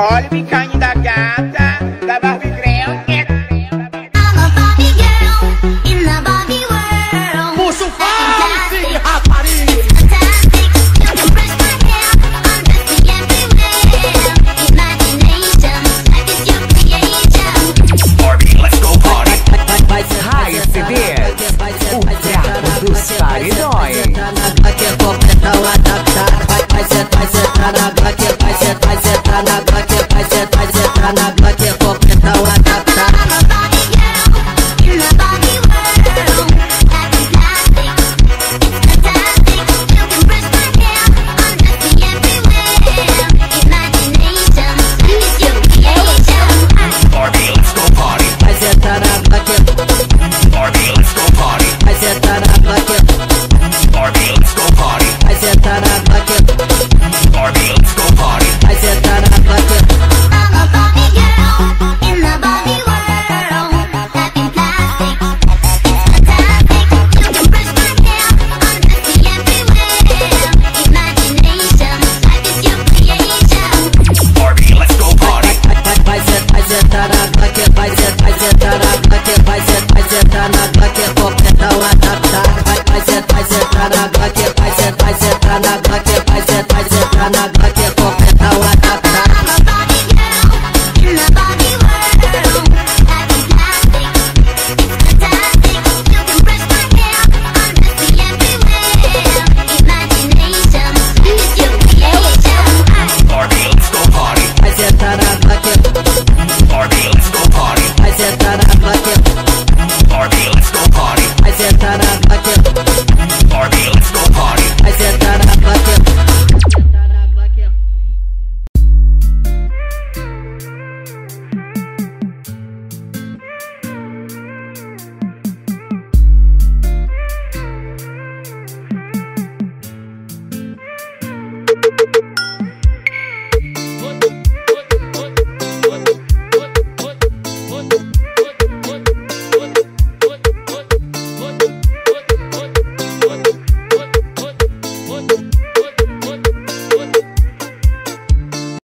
Olha o bicainho da gata. I want